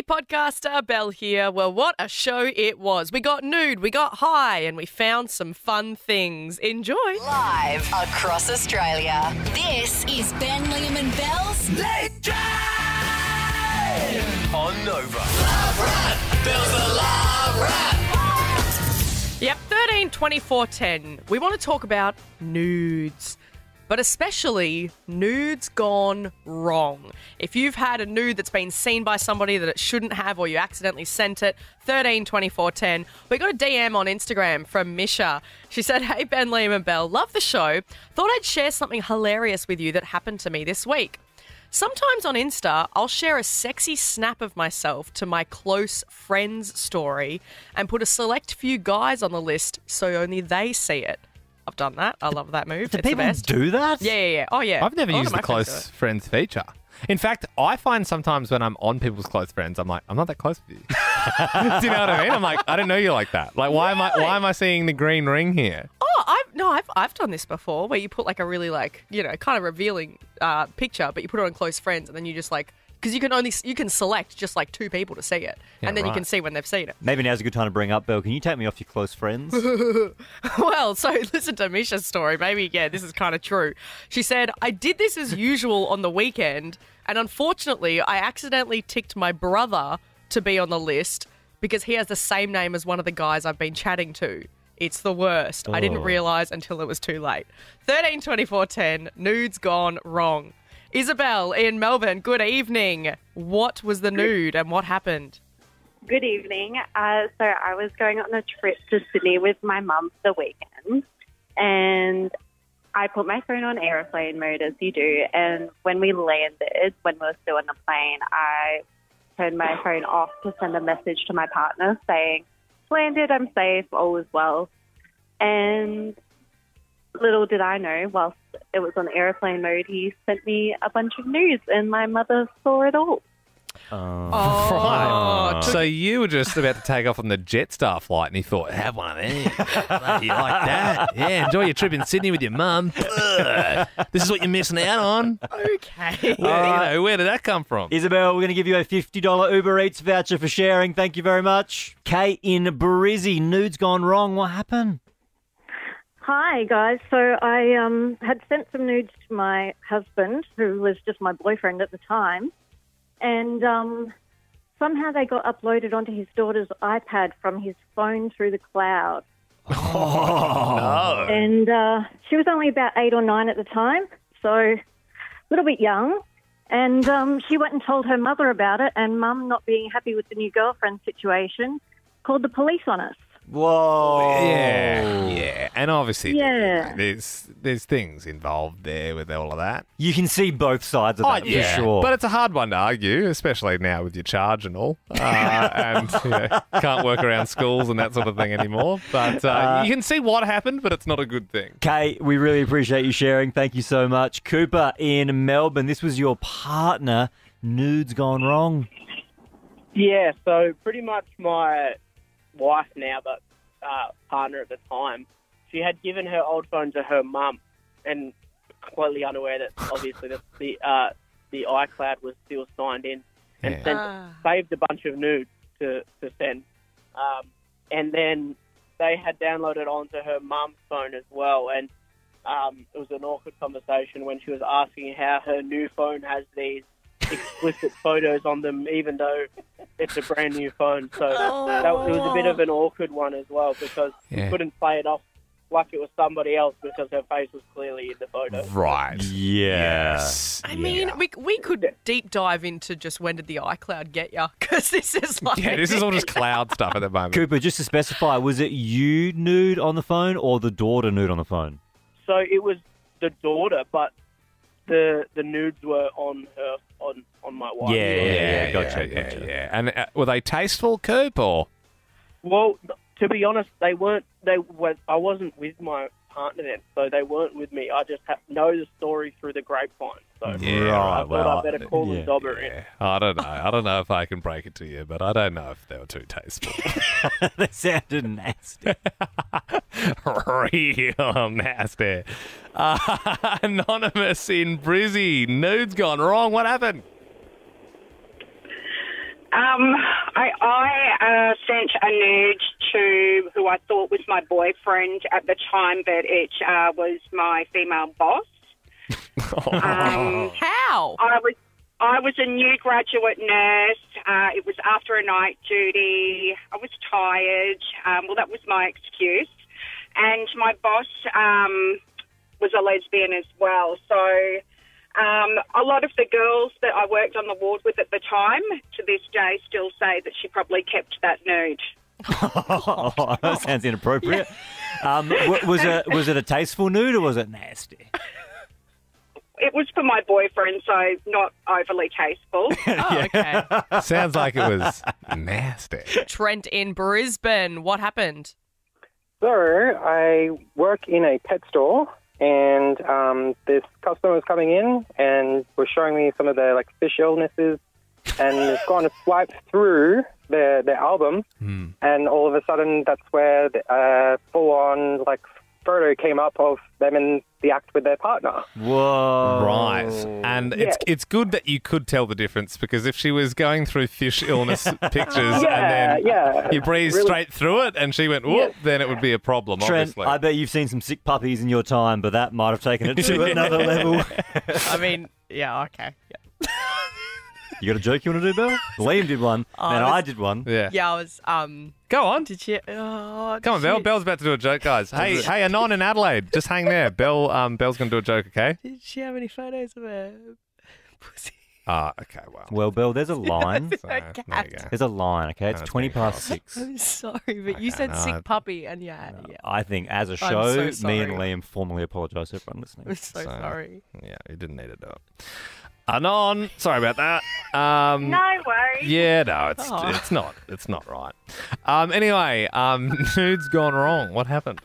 Hey, podcaster, Belle here. Well, what a show it was. We got nude, we got high, and we found some fun things. Enjoy. Live across Australia. This is Ben Liam and Belle's Late Drive on Nova. Love Rat, Bill's the Love Rat. Yep, 13 24 10. We want to talk about nudes, but especially nudes gone wrong. If you've had a nude that's been seen by somebody that it shouldn't have, or you accidentally sent it, 13 24 10. We got a DM on Instagram from Misha. She said, Hey, Ben, Liam, and Belle, love the show. Thought I'd share something hilarious with you that happened to me this week. Sometimes on Insta, I'll share a sexy snap of myself to my close friends story and put a select few guys on the list so only they see it. I've done that. I love that move. Do it's the people best. do that? Yeah, yeah, yeah. Oh, yeah. I've never used the my friends close friends feature. In fact, I find sometimes when I'm on people's close friends, I'm like, I'm not that close with you. do you know what I mean? I'm like, I don't know you like that. Like, why am I? Why am I seeing the green ring here? Oh, I've no, I've I've done this before, where you put like a really like you know kind of revealing uh, picture, but you put it on close friends, and then you just like because you can only you can select just like two people to see it, Yeah, and then you can see when they've seen it. Maybe now's a good time to bring up, Bill. Can you take me off your close friends? Well, so listen to Misha's story. Maybe, yeah, this is kind of true. She said, I did this as usual on the weekend, and unfortunately, I accidentally ticked my brother to be on the list because he has the same name as one of the guys I've been chatting to. It's the worst. I didn't Oh. realise until it was too late. 13 24 10, nudes gone wrong. Isabel in Melbourne, good evening. What was the nude and what happened? Good evening. Uh, so I was going on a trip to Sydney with my mum for the weekend, and I put my phone on airplane mode as you do. And when we landed, when we were still on the plane, I turned my phone off to send a message to my partner saying, "Landed, I'm safe, all is well." And little did I know, whilst it was on airplane mode, he sent me a bunch of nudes, and my mother saw it all. Oh, oh. Right. Oh, oh. So you were just about to take off on the Jetstar flight, and he thought, "Have one of these. Bloody you like that? Yeah, enjoy your trip in Sydney with your mum. Ugh. This is what you're missing out on. okay. Where, you know, where did that come from? Isabel, we're going to give you a $50 Uber Eats voucher for sharing. Thank you very much. Kate in Brizzy, nudes gone wrong. What happened? Hi guys. So I um, had sent some nudes to my husband, who was just my boyfriend at the time, and um, somehow they got uploaded onto his daughter's iPad from his phone through the cloud. Oh, no. And uh, she was only about eight or nine at the time, so a little bit young. And um, she went and told her mother about it, and mum, not being happy with the new girlfriend situation, called the police on us. Whoa. Yeah, yeah, and obviously, Yeah. there's there's things involved there with all of that. You can see both sides of that for sure. Oh, but it's a hard one to argue, especially now with your charge and all, uh, and you know, can't work around schools and that sort of thing anymore. But uh, you can see what happened, but it's not a good thing. Kate, we really appreciate you sharing. Thank you so much. Cooper in Melbourne, this was your partner. Nudes gone wrong. Yeah, so pretty much my wife now, but uh, partner at the time, she had given her old phone to her mum, and completely unaware that obviously the the, uh, the iCloud was still signed in, and Yeah. sent, Ah. saved a bunch of nudes to to send, um, and then they had downloaded onto her mum's phone as well, and um, it was an awkward conversation when she was asking how her new phone has these explicit photos on them, even though it's a brand new phone. So oh. that, it was a bit of an awkward one as well because Yeah. you couldn't play it off like it was somebody else because her face was clearly in the photo. Right. Yeah. Yes. I mean, we, we could deep dive into just when did the iCloud get you? Because this is like. yeah, this is all just cloud stuff at the moment. Cooper, just to specify, was it you nude on the phone or the daughter nude on the phone? So it was the daughter, but the the nudes were on her on on my wife. Yeah, yeah, Yeah, gotcha, yeah, gotcha. yeah. And uh, were they tasteful, Coop, or? Well, to be honest, they weren't. They were. I wasn't with my partner then, so they weren't with me. I just ha- know the story through the grapevine. So Yeah, I right, thought well, I better call yeah. the dobber in. I don't know. I don't know if I can break it to you, but I don't know if they were too tasteful. they sounded nasty. Real nasty. Uh, anonymous in Brizzy. Nude's gone wrong. What happened? Um, I, I uh, sent a nude to who I thought was my boyfriend at the time, but it uh, was my female boss. Um, How? I was I was a new graduate nurse. Uh, it was after a night duty. I was tired. Um, well, that was my excuse. And my boss um, was a lesbian as well. So um, a lot of the girls that I worked on the ward with at the time, to this day, still say that she probably kept that nude. Oh, that sounds inappropriate. Um, was it was it a tasteful nude or was it nasty? It was for my boyfriend, so not overly tasteful. Oh, okay. Sounds like it was nasty. Trent in Brisbane. What happened? So I work in a pet store, and um, this customer was coming in and was showing me some of their like fish illnesses, and has gone to swipe through their their album, and all of a sudden that's where the uh, full on like photo came up of them in the act with their partner. Whoa! Right, and it's Yeah. it's good that you could tell the difference because if she was going through fish illness pictures Yeah, and then yeah. you breezed Really- straight through it and she went whoop, then it would be a problem. Trent, obviously, I bet you've seen some sick puppies in your time, but that might have taken it to another level. I mean, yeah, okay. Yeah. You got a joke you want to do, Bill? Liam did one, Oh, and this- I did one. yeah. Yeah, I was. Um, Go on. did you? Oh, Come on, Belle. Belle's about to do a joke, guys. Hey, hey, Anon in Adelaide, just hang there. Belle, um, Belle's going to do a joke, okay? Did she have any photos of her pussy? Ah, okay, well. Well, Belle, there's a line. So, there. There's a line, okay? It's That's 20 past close. six. I'm sorry, but you said no, sick I- puppy, and yeah, yeah. I think as a so show, me and. Liam formally apologise to everyone listening. I'm so, So- sorry. Yeah, you didn't need to do it. Anon, sorry about that. Um, no worries. Yeah, no, it's Oh. it's not it's not right. Um, anyway, um, nude's gone wrong. What happened?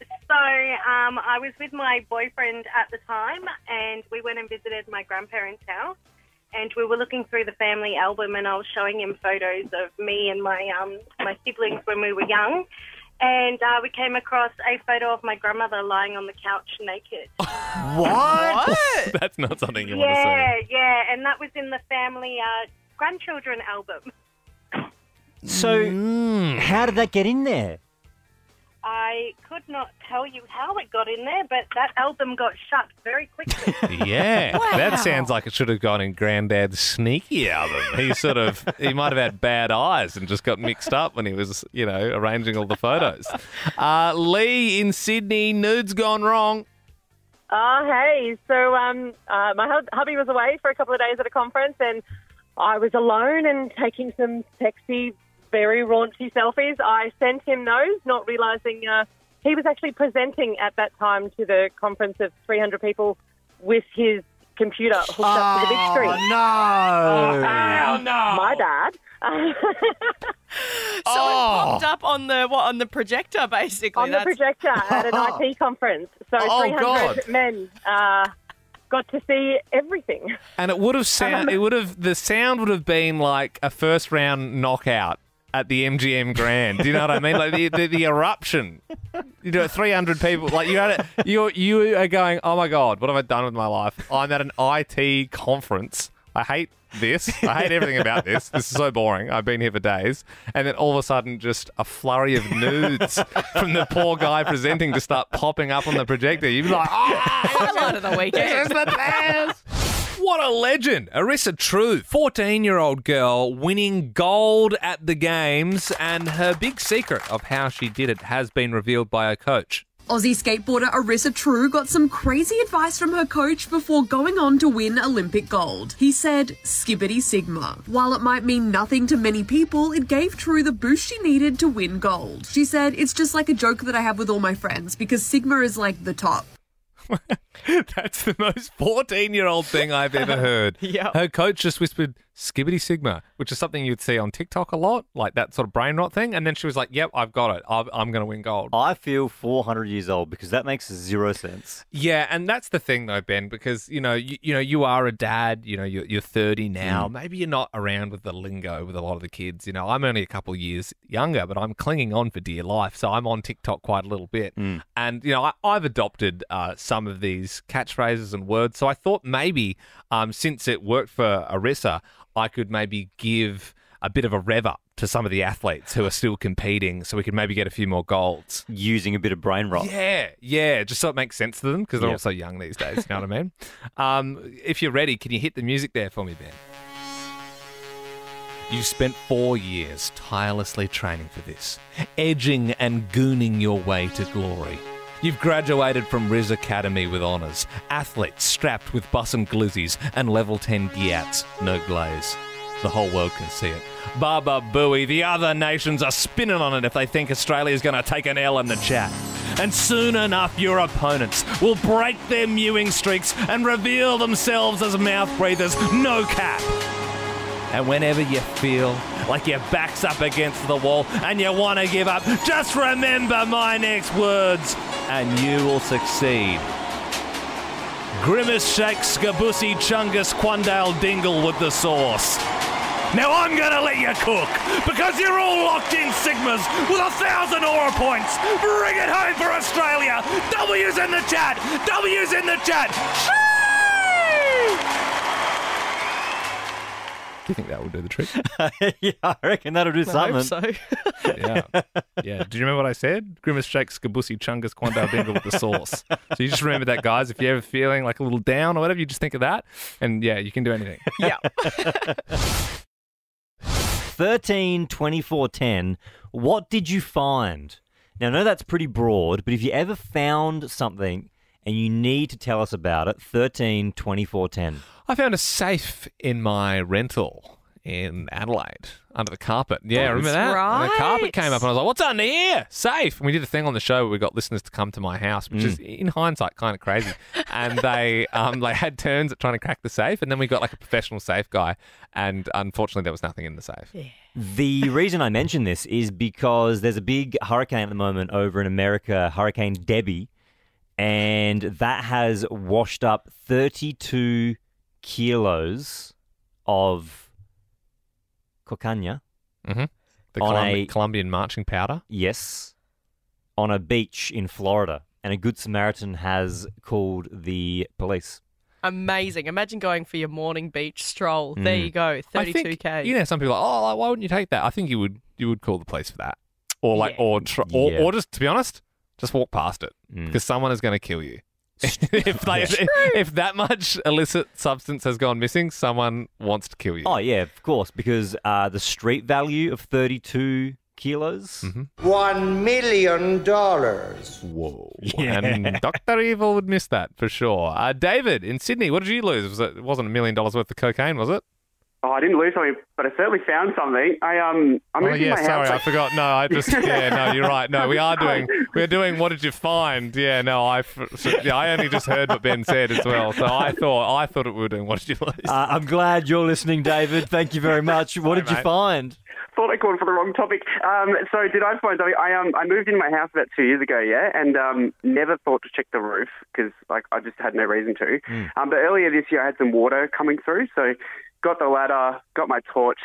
So um, I was with my boyfriend at the time, and we went and visited my grandparents' house. And we were looking through the family album, and I was showing him photos of me and my um, my siblings when we were young. And uh, we came across a photo of my grandmother lying on the couch naked. What? What? That's not something you want to yeah, yeah, and that was in the family uh, grandchildren album. So, Mm. how did that get in there? I could not tell you how it got in there, but that album got shut very quickly. see. Yeah, that sounds like it should have gone in Granddad's sneaky album. He sort of he might have had bad eyes and just got mixed up when he was you know arranging all the photos. Uh, Lee in Sydney, nude's gone wrong. Oh, hey. So um, uh, my hub- hubby was away for a couple of days at a conference, and I was alone and taking some sexy, very raunchy selfies. I sent him those, not realizing uh, he was actually presenting at that time to the conference of 300 people with his computer hooked up to the big screen. Oh, no. Oh, no. My bad. So Oh. it popped up on the what on the projector, basically. on the That's- projector at an IT conference. So Oh, 300 God. men uh, got to see everything. And it would have sound it would have the sound would have been like a first round knockout at the MGM Grand. Do you know what I mean? Like the, the, the eruption. You know, three hundred people. Like you had it. You you are going. Oh my god, what have I done with my life? I'm at an IT conference. I hate this. I hate everything about this. This is so boring. I've been here for days, and then all of a sudden, just a flurry of nudes from the poor guy presenting to start popping up on the projector. You'd be like, ah, oh, highlight of the this weekend. is the best. What a legend. Arisa Trew, 14 year old girl winning gold at the games, and her big secret of how she did it has been revealed by her coach. Aussie skateboarder Arisa Trew got some crazy advice from her coach before going on to win Olympic gold. He said, Skibidi Sigma. While it might mean nothing to many people, it gave Trew the boost she needed to win gold. She said, It's just like a joke that I have with all my friends because Sigma is like the top. That's the most 14 year old thing I've ever heard. Yeah. Her coach just whispered, Skibidi Sigma, which is something you'd see on TikTok a lot, like that sort of brain rot thing. And then she was like, Yep, I've got it. I've, I'm going to win gold. I feel 400 years old because that makes zero sense. Yeah, and that's the thing though, Ben, because you know, you, you know, you are a dad. You know, you're, you're 30 now. Mm. Maybe you're not around with the lingo with a lot of the kids. You know, I'm only a couple of years younger, but I'm clinging on for dear life, so I'm on TikTok quite a little bit. Mm. And you know, I, I've adopted uh, some of these catchphrases and words. So I thought maybe, um, since it worked for Arisa. I could maybe give a bit of a rev up to some of the athletes who are still competing so we could maybe get a few more golds. Using a bit of brain rot. Yeah, yeah, just so it makes sense to them because they're Yeah. all so young these days. You know what I mean? Um, if you're ready, can you hit the music there for me, Ben? You've spent four years tirelessly training for this, edging and gooning your way to glory. You've graduated from Riz Academy with honours, athletes strapped with bus and glizzies, and level 10 Gyatts, no glaze. The whole world can see it. Baba Booey, the other nations are spinning on it if they think Australia's going to take an L in the chat. And soon enough, your opponents will break their mewing streaks and reveal themselves as mouth breathers, no cap. And whenever you feel like your back's up against the wall and you want to give up, just remember my next words and you will succeed. Grimace Shake Skabusi Chungus Quandale Dingle with the sauce. Now I'm gonna let you cook because you're all locked in Sigmas with a thousand aura points. Bring it home for Australia. W's in the chat. W's in the chat. Do you think that will do the trick? yeah, I reckon that'll do I hope something. so. Yeah. Yeah. Do you remember what I said? Grimace shakes Skabusi, Chungus, Quandale Dingle with the sauce. So you just remember that, guys. If you're ever feeling like a little down or whatever, you just think of that. And yeah, you can do anything. Yeah. 13, 24, 10. What did you find? Now, I know that's pretty broad, but if you ever found something and you need to tell us about it, 13, 24, 10. I found a safe in my rental in Adelaide under the carpet. Yeah, Oh, remember that's that? And the carpet came up and I was like, what's under here? Safe. And we did a thing on the show where we got listeners to come to my house, which Mm. is in hindsight kind of crazy. and they um they had turns at trying to crack the safe and then we got like a professional safe guy and unfortunately there was nothing in the safe. The reason I mention this is because there's a big hurricane at the moment over in America, Hurricane Debby, and that has washed up 32 kilos of cocaine. Mm-hmm. The On Colum- a- Colombian marching powder. Yes, on a beach in Florida, and a good Samaritan has called the police. Amazing. Imagine going for your morning beach stroll. There Mm. you go. 32k. You know, some people are, oh, why wouldn't you take that? I think you would you would call the police for that. Or like Yeah. or, tr- or Yeah. or just to be honest, just walk past it. Mm. because someone is going to kill you. if, they, if, if that much illicit substance has gone missing, someone wants to kill you. Oh yeah, of course, because uh, the street value of 32 kilos. Mm-hmm. One million dollars. Whoa. Yeah. And Dr. Evil would miss that for sure. Uh, David, in Sydney, what did you lose? Was it, it wasn't a million dollars worth of cocaine, was it? Oh, I didn't lose something, but I certainly found something. I um, I Oh, moved in yeah, my sorry, house. I forgot. No, I just, yeah, no, you're right. No, we are doing, we're doing what did you find? Yeah, no, I, f- yeah, I only just heard what Ben said as well. So I thought, I thought it we were doing what did you lose? Uh, I'm glad you're listening, David. Thank you very much. What did you mate. find? Thought I called for the wrong topic. Um, so did I find something? I um, I moved into my house about two years ago, yeah, and um, never thought to check the roof because like I just had no reason to. Um, but earlier this year, I had some water coming through, so got the ladder, got my torch,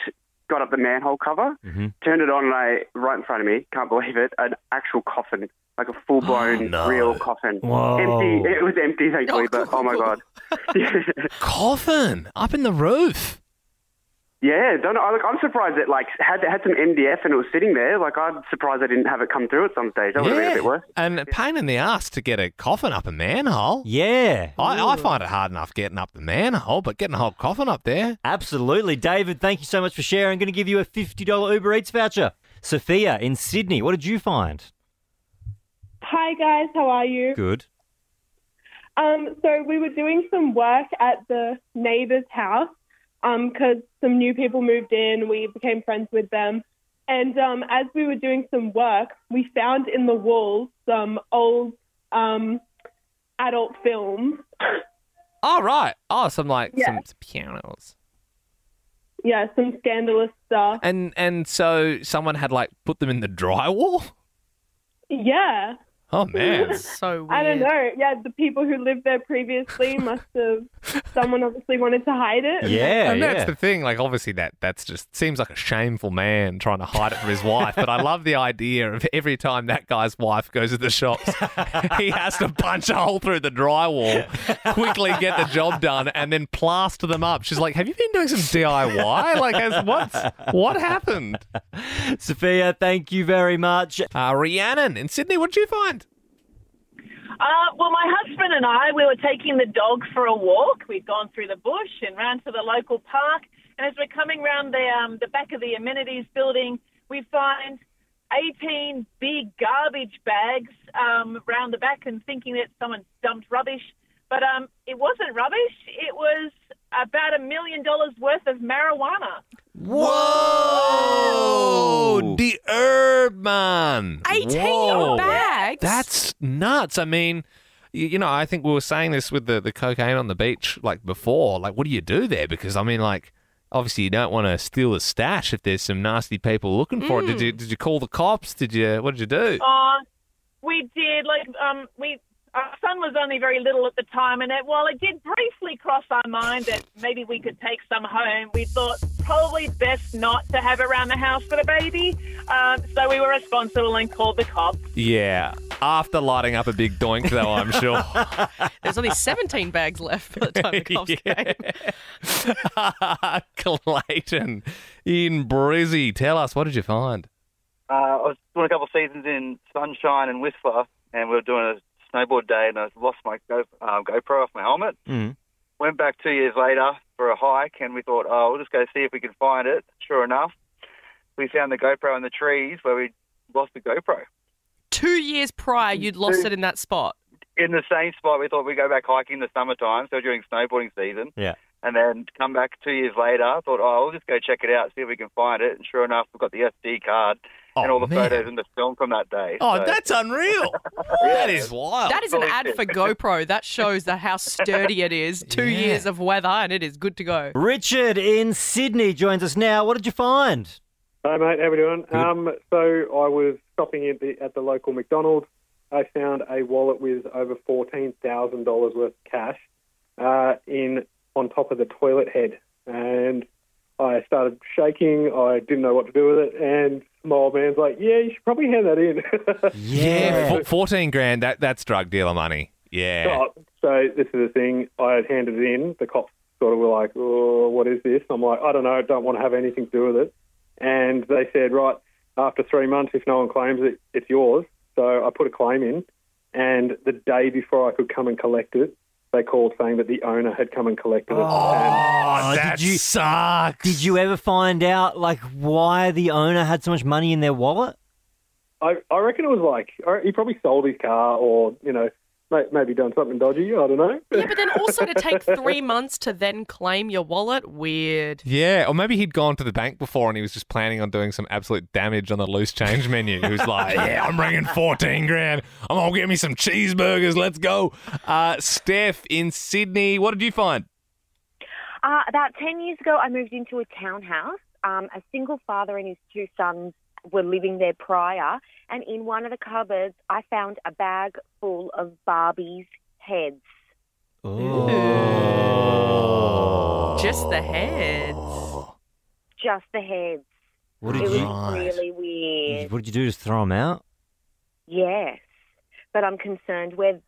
got up the manhole cover, mm-hmm. turned it on, and I right in front of me, can't believe it, an actual coffin, like a full blown oh, No. real coffin, Whoa. empty. It was empty, thankfully, but oh my god. Coffin up in the roof. Yeah, don't know. I- Look, I'm surprised it like had had some MDF and it was sitting there. Like I'm surprised I didn't have it come through at some stage. That would have been a bit worse. And a pain in the ass to get a coffin up a manhole. Yeah. I, I find it hard enough getting up the manhole, but getting a whole coffin up there. Absolutely. David, thank you so much for sharing. I'm going to give you a $50 Uber Eats voucher. Sophia in Sydney, what did you find? Hi guys, how are you? Good. Um, so we were doing some work at the neighbour's house because some new people moved in. We became friends with them, and um, as we were doing some work, we found in the walls some old um, adult films. Oh, right. Oh, some like Yeah. some pianos. Yeah, some scandalous stuff. And and so someone had like put them in the drywall? Yeah. Oh man. so weird. I don't know. Yeah, the people who lived there previously must have. Someone obviously wanted to hide it. Yeah, and that's the thing. Like, obviously, that that's just seems like a shameful man trying to hide it from his wife. But I love the idea of every time that guy's wife goes to the shops, he has to punch a hole through the drywall, quickly get the job done, and then plaster them up. She's like, "Have you been doing some DIY? Like, has, what's what happened?" Sophia, thank you very much. Uh, Rhiannon in Sydney, what did you find? Uh, well, my husband and I, we were taking the dog for a walk. We'd gone through the bush and ran to the local park. And as we're coming round the um, the back of the amenities building, we find 18 big garbage bags um, round the back, and thinking that someone dumped rubbish. But um, it wasn't rubbish. It was about a million dollars worth of marijuana. Whoa! The herb man. 18 Whoa. bags? That's nuts. I mean, you, you know, I think we were saying this with the, the cocaine on the beach like before. Like, what do you do there? Because I mean, like, obviously you don't want to steal a stash if there's some nasty people looking for it. Did you did you call the cops? Did you what did you do? Uh, we did like um we our son was only very little at the time, and it, while it did briefly cross our mind that maybe we could take some home, we thought probably best not to have around the house for the baby. Um, so we were responsible and called the cops. Yeah, after lighting up a big doink, though, I'm sure. There's only 17 bags left by the time the cops came. Clayton in Brizzy, tell us what did you find? Uh, I was doing a couple of seasons in Sunshine and Whistler, and we were doing a snowboard day, and I lost my Go, uh, GoPro off my helmet. Mm. Went back two years later for a hike, and we thought, oh, we'll just go see if we can find it. Sure enough, we found the GoPro in the trees where we lost the GoPro. Two years prior, you'd lost it in that spot. In the same spot, we thought we'd go back hiking in the summertime, so during snowboarding season. Yeah. And then come back two years later, thought, oh, we'll just go check it out, see if we can find it. And sure enough, we've got the SD card and all the man. photos and the film from that day. Oh, So- that's unreal. that is wild. That is an ad for GoPro. That shows that how sturdy it is. Two Yeah. years of weather, and it is good to go. Richard in Sydney joins us now. What did you find? Hi, mate. How we doing? Um, so I was shopping at the at the local McDonald's. I found a wallet with over fourteen thousand dollars worth of cash uh, in on top of the toilet head, and I started shaking. I didn't know what to do with it, and my old man's like, "Yeah, you should probably hand that in." Yeah, fo- 14 grand, that, that's drug dealer money. Yeah. Oh, so this is the thing. I had handed it in. The cops sort of were like, "Oh, what is this?" I'm like, "I don't know. Don't want to have anything to do with it." And they said, "Right, after three months, if no one claims it, it's yours." So I put a claim in, and the day before I could come and collect it, they called saying that the owner had come and collected it. Oh, that did you, sucks. Did you ever find out like why the owner had so much money in their wallet? I, I reckon it was like he probably sold his car, or you know, may- maybe done something dodgy. I don't know. Yeah, but then also to take three months to then claim your wallet, weird. Yeah, or maybe he'd gone to the bank before and he was just planning on doing some absolute damage on the loose change menu. He was like, "Yeah, I'm bringing 14 grand. I'm gonna get me some cheeseburgers. Let's go." Uh, Steph in Sydney, what did you find? Uh, about 10 years ago, I moved into a townhouse. Um, a single father and his two sons were living there prior, and in one of the cupboards, I found a bag full of Barbie's heads. Just the heads. Just the heads. What it did was you- really weird. What did you do? Just throw them out? Yes. But I'm concerned where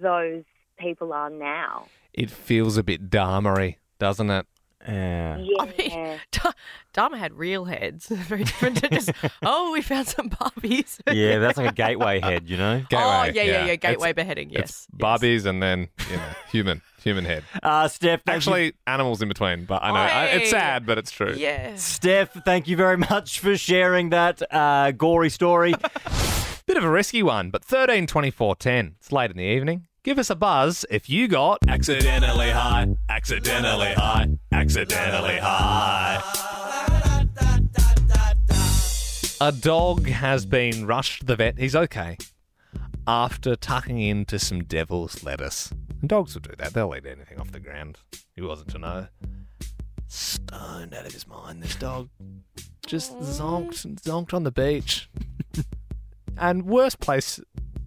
those people are now. It feels a bit Dahmery, doesn't it? Yeah. Yeah. Dahmer had real heads. Very different to just, oh, we found some Barbies. Yeah, that's like a gateway head, you know? Gateway, Oh, yeah, yeah, yeah, gateway beheading, yes. It's Barbies and then, you know, human, human head. Uh, Steph, thank Actually, animals in between, but I know I, Oi. it's sad, but it's true. Yeah. Steph, thank you very much for sharing that uh, gory story. Bit of a risky one, but 13 24 10. It's late in the evening. Give us a buzz if you got Accidentally high, accidentally high, accidentally high. a dog has been rushed to the vet. He's okay after tucking into some devil's lettuce. And dogs will do that. They'll eat anything off the ground. He wasn't to know. Stoned out of his mind, this dog. Just zonked and zonked on the beach. and worst place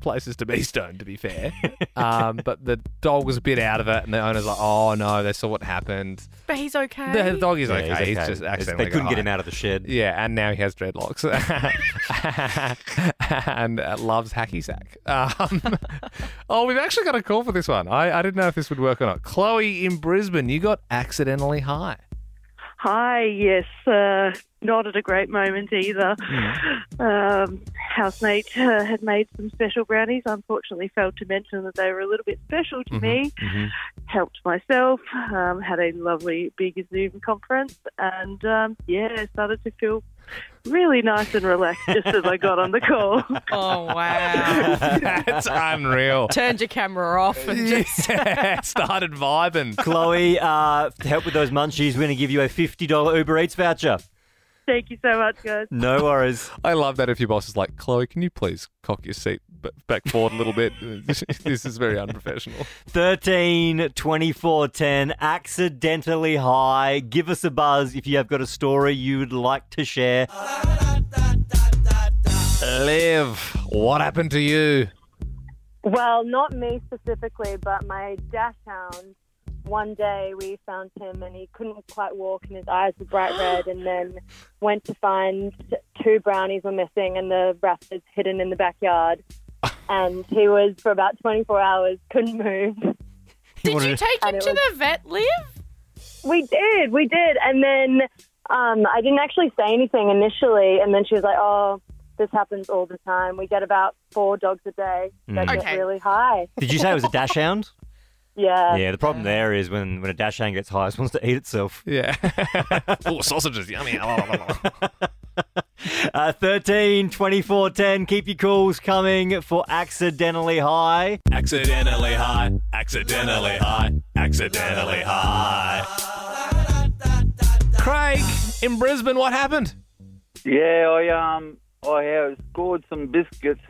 places to be stoned, to be fair. um, but the dog was a bit out of it, and the owner's like, "Oh no, they saw what happened." But he's okay. The dog is Yeah, okay. he's He's, okay. just It's- accidentally they couldn't got get him high. out of the shed. Yeah, and now he has dreadlocks and uh, loves hacky sack. Um, oh, we've actually got a call for this one. I, I didn't know if this would work or not. Chloe in Brisbane, you got accidentally high. Hi, yes, uh, not at a great moment either. Um, housemate uh, had made some special brownies. Unfortunately, failed to mention that they were a little bit special to me. Helped myself, um, had a lovely big Zoom conference, and um, yeah, started to feel really nice and relaxed just as I got on the call. Oh wow! That's unreal. Turned your camera off and just started vibing. Chloe, uh, to help with those munchies, we're going to give you a $50 Uber Eats voucher. Thank you so much, guys. No worries. I love that if your boss is like, Chloe, can you please cock your seat back forward a little bit? this is very unprofessional. 13 24 10 accidentally high give us a buzz if you have got a story you would like to share Liv, what happened to you? Well, not me specifically, but my dash hound. One day we found him and he couldn't quite walk and his eyes were bright red. And then went to find two brownies were missing and the rest is hidden in the backyard. And he was for about 24 hours, couldn't move. Did you take him to was- the vet, Liv? We did, we did. And then um, I didn't actually say anything initially. And then she was like, oh, this happens all the time. We get about four dogs a day that Mm. get really high. did you say it was a dash hound Yeah. yeah the problem there is when, when a dash hound gets high it wants to eat itself Yeah. oh, sausages, yummy. uh, 13 24 10 keep your calls coming for accidentally high Accidentally high, accidentally high, accidentally high. Craig in Brisbane, what happened? Yeah, I um I have scored some biscuits,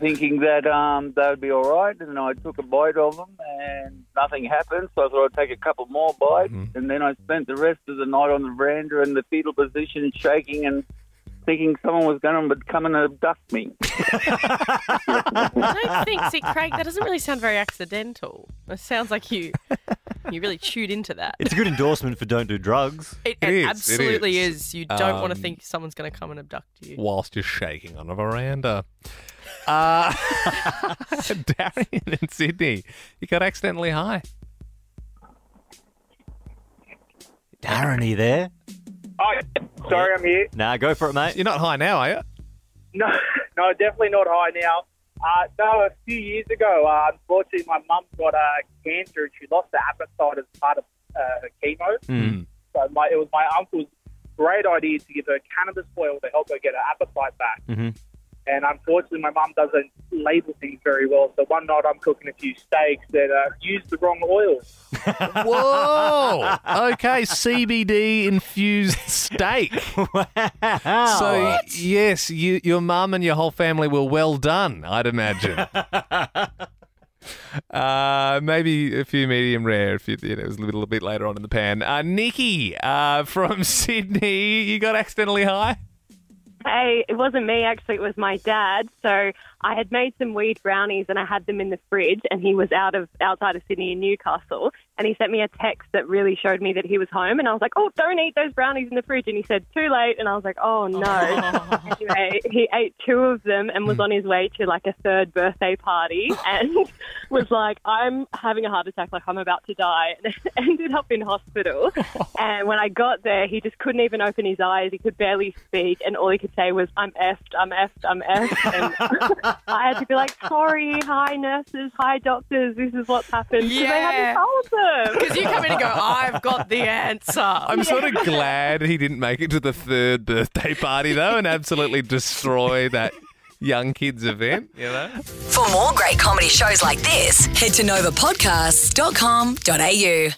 thinking that um they would be all right, and I took a bite of them, and nothing happened. So I thought I'd take a couple more bites, and then I spent the rest of the night on the veranda in the fetal position, shaking and thinking someone was going to come and abduct me. I don't think. See, Craig, that doesn't really sound very accidental. It sounds like you you really chewed into that. it's a good endorsement for don't do drugs It, It it is, absolutely is. is. You don't want to Um, think someone's going to come and abduct you. Whilst you're shaking on a veranda. Uh, Darian in Sydney, you got accidentally high. Darren are you there Oh, sorry, I'm here. nah go for it mate You're not high now, are you? No, no, definitely not high now. Uh, no, a few years ago, uh, unfortunately, my mum got uh, cancer and she lost her appetite as part of uh, her chemo. Mm. So my, it was my uncle's great idea to give her cannabis oil to help her get her appetite back. Mhm. And unfortunately, my mum doesn't label things very well. So one night I'm cooking a few steaks and uh, used the wrong oil. Whoa! okay, CBD infused steak. wow. So yes, you, your mum and your whole family were well done, I'd imagine. Uh, maybe a few medium rare if you, you know, it was a little bit later on in the pan. Uh, Nikki uh, from Sydney, you got accidentally high? Hey, it wasn't me actually, it was my dad. So I had made some weed brownies and I had them in the fridge and he was out of outside of Sydney in Newcastle. And he sent me a text that really showed me that he was home and I was like, Oh, don't eat those brownies in the fridge. And he said, Too late. And I was like, Oh no. Oh. anyway, he ate two of them and was hmm. on his way to like a third birthday party and was like, I'm having a heart attack, like I'm about to die. And ended up in hospital. And when I got there he just couldn't even open his eyes, he could barely speak and all he could say was, I'm effed, I'm effed, I'm effed. And I had to be like, sorry, hi nurses, hi doctors, this is what's happened. 'cause They Yeah. hadn't told them. Because you come in and go, I've got the answer. I'm sort of glad he didn't make it to the third birthday party though, and absolutely destroy that young kids event. You know. For more great comedy shows like this, head to novapodcasts.com.au.